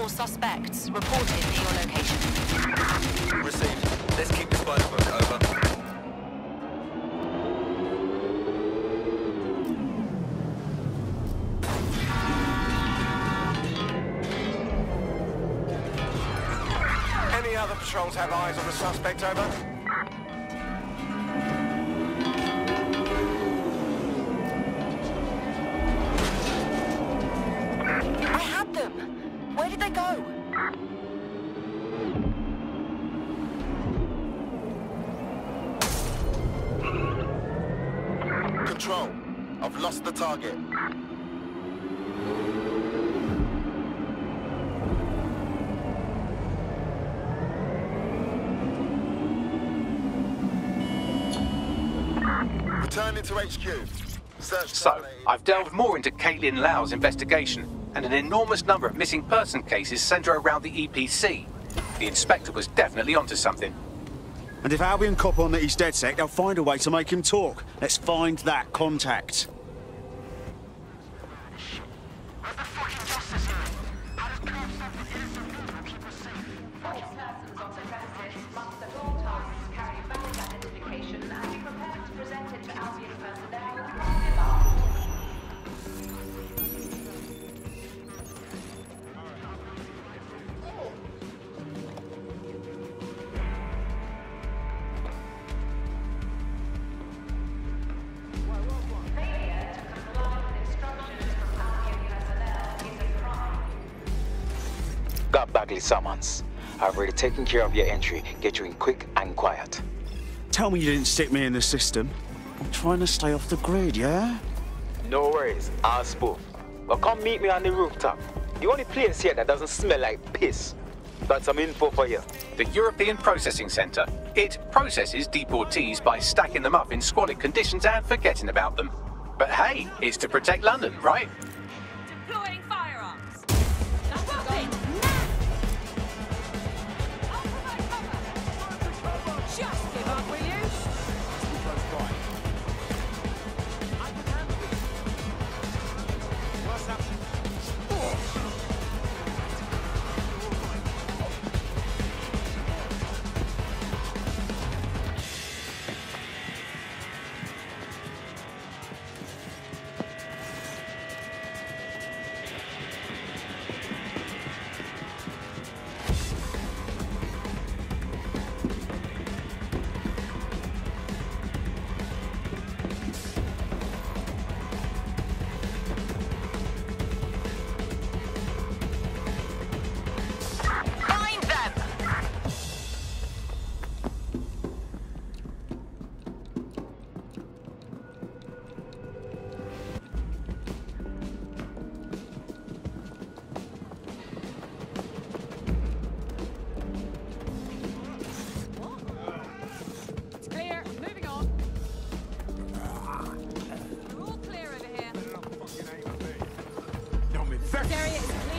Or suspects reported near your location. Received. Let's keep the book. Over. Any other patrols have eyes on the suspect, over? Where go? Control. I've lost the target. Returning to HQ. Search So. I've delved more into Caitlin Lau's investigation, and an enormous number of missing person cases centre around the EPC. The inspector was definitely onto something. And if Albion cop on that he's DedSec, they'll find a way to make him talk. Let's find that contact. Bagley summons. I've already taken care of your entry. Get you in quick and quiet. Tell me you didn't stick me in the system. I'm trying to stay off the grid, yeah? No worries, I'll spoof. But come meet me on the rooftop. The only place here that doesn't smell like piss. Got some info for you. The European Processing Centre. It processes deportees by stacking them up in squalid conditions and forgetting about them. But hey, it's to protect London, right? Area is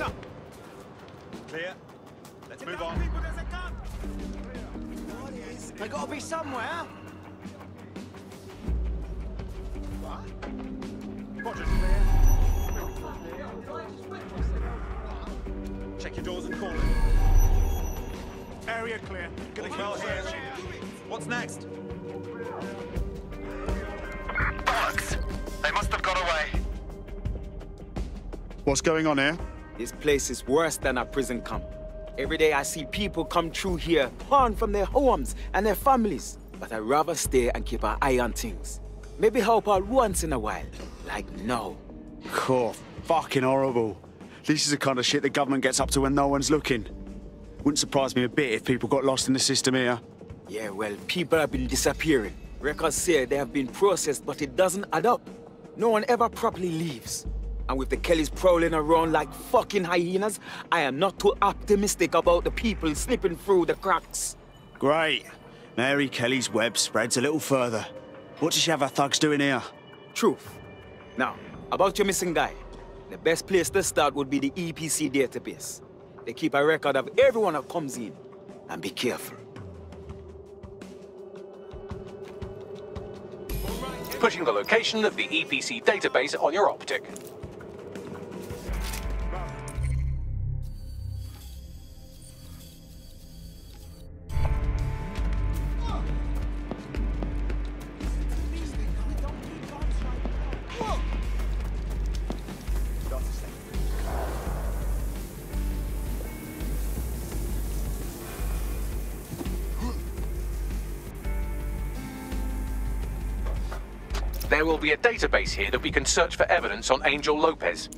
active shooter. Clear. Let's move on. People, there's. They gotta be somewhere. What? Roger, clear. Check your doors and corners. Area clear. Gonna keep here. What's next? Bollocks! They must have got away. What's going on here? This place is worse than a prison camp. Every day I see people come through here, torn from their homes and their families. But I'd rather stay and keep an eye on things. Maybe help out once in a while, like now. Cool. Fucking horrible. This is the kind of shit the government gets up to when no one's looking. Wouldn't surprise me a bit if people got lost in the system here. Yeah, well, people have been disappearing. Records say they have been processed, but it doesn't add up. No one ever properly leaves. And with the Kellys prowling around like fucking hyenas, I am not too optimistic about the people slipping through the cracks. Great. Mary Kelly's web spreads a little further. What does she have her thugs doing here? Truth. Now, about your missing guy. The best place to start would be the EPC database. They keep a record of everyone that comes in. And be careful. Pushing the location of the EPC database on your optic. There will be a database here that we can search for evidence on Angel Lopez.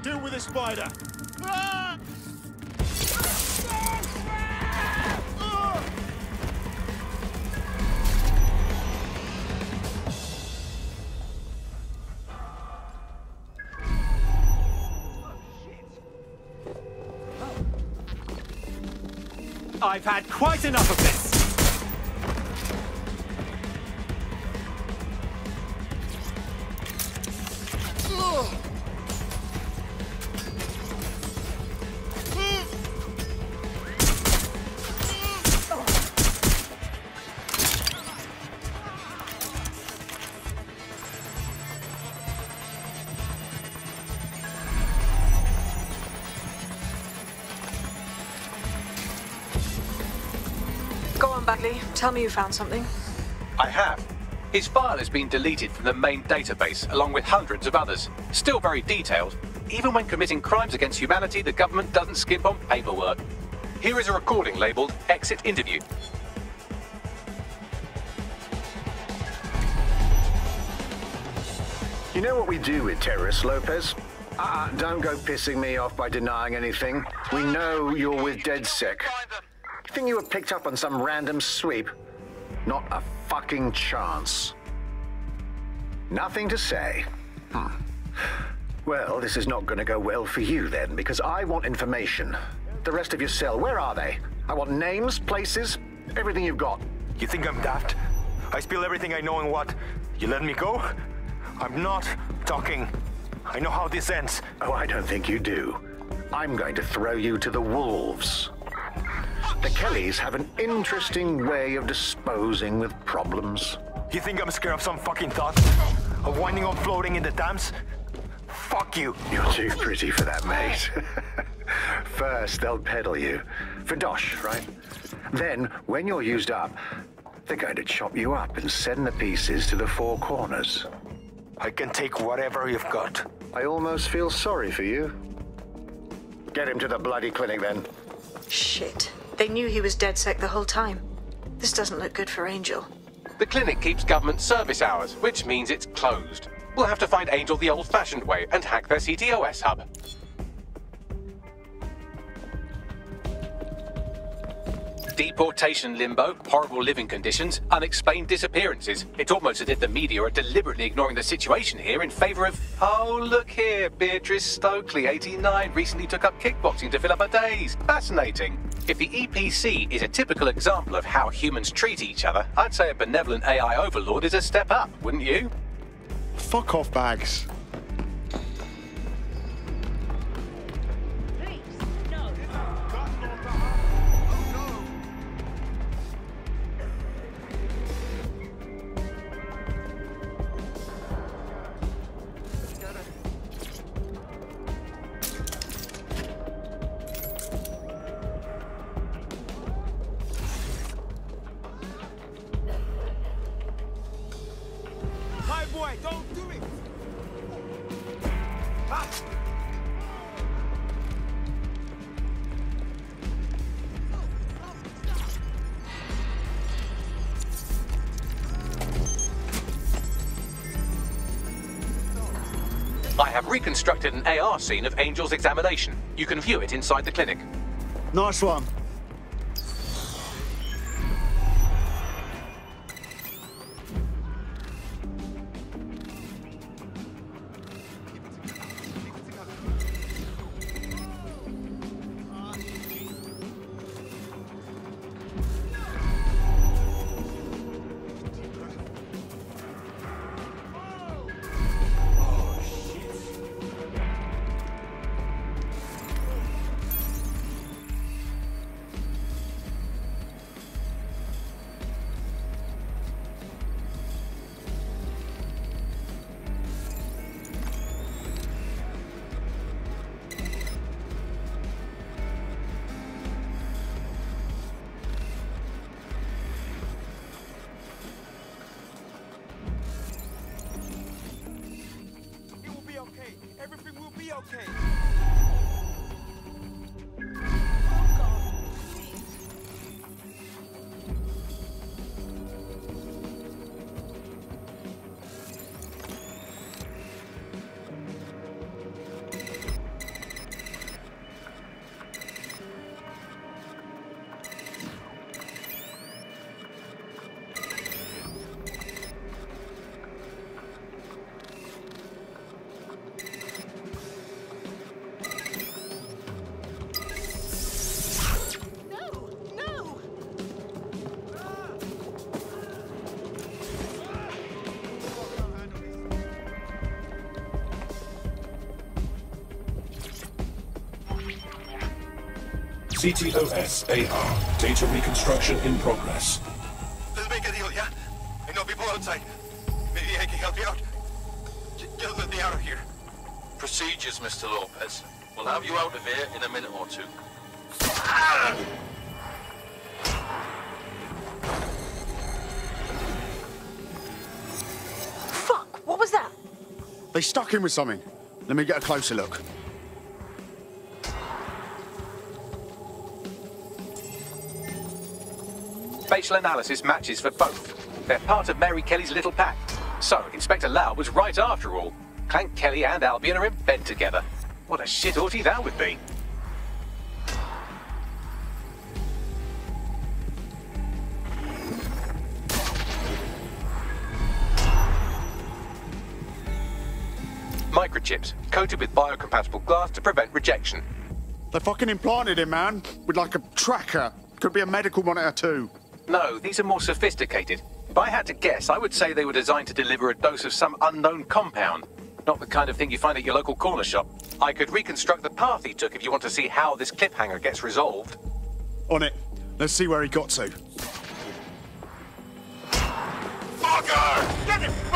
Quickly, deal with this spider. I've had quite enough of this. Bagley. Tell me you found something. I have. His file has been deleted from the main database, along with hundreds of others. Still very detailed. Even when committing crimes against humanity, the government doesn't skimp on paperwork. Here is a recording labeled Exit Interview. You know what we do with terrorists, Lopez? Ah, don't go pissing me off by denying anything. We know you're with DedSec. You think you were picked up on some random sweep? Not a fucking chance. Nothing to say. Hmm. Well, this is not going to go well for you then, because I want information. The rest of your cell, where are they? I want names, places, everything you've got. You think I'm daft? I spill everything I know and what? You let me go? I'm not talking. I know how this ends. Oh, I don't think you do. I'm going to throw you to the wolves. The Kellys have an interesting way of disposing with problems. You think I'm scared of some fucking thought? Of winding up floating in the Thames? Fuck you. You're too pretty for that, mate. First, they'll peddle you. For dosh, right? Then, when you're used up, they're going to chop you up and send the pieces to the four corners. I can take whatever you've got. I almost feel sorry for you. Get him to the bloody clinic then. Shit. They knew he was DedSec the whole time. This doesn't look good for Angel. The clinic keeps government service hours, which means it's closed. We'll have to find Angel the old-fashioned way and hack their CTOS hub. Deportation limbo, horrible living conditions, unexplained disappearances. It's almost as if the media are deliberately ignoring the situation here in favor of. Oh, look here, Beatrice Stokely, 89, recently took up kickboxing to fill up her days. Fascinating. If the EPC is a typical example of how humans treat each other, I'd say a benevolent AI overlord is a step up, wouldn't you? Fuck off, Bags. I have reconstructed an AR scene of Angel's examination. You can view it inside the clinic. Nice one. Okay. CTOS AR. Data reconstruction in progress. Let's make a deal, yeah? I know people outside. Maybe I can help you out. J- Just let me out of here. Procedures, Mr. Lopez. We'll have you out of here in a minute or two. Fuck! What was that? They stuck him with something. Let me get a closer look. Facial analysis matches for both. They're part of Mary Kelly's little pack. So, Inspector Lau was right after all. Clan Kelly and Albion are in bed together. What a shit orgy that would be. Microchips, coated with biocompatible glass to prevent rejection. They fucking implanted him, man, with like a tracker. Could be a medical monitor too. No, these are more sophisticated. If I had to guess, I would say they were designed to deliver a dose of some unknown compound. Not the kind of thing you find at your local corner shop. I could reconstruct the path he took if you want to see how this cliffhanger gets resolved. On it. Let's see where he got to. Fucker! Get him!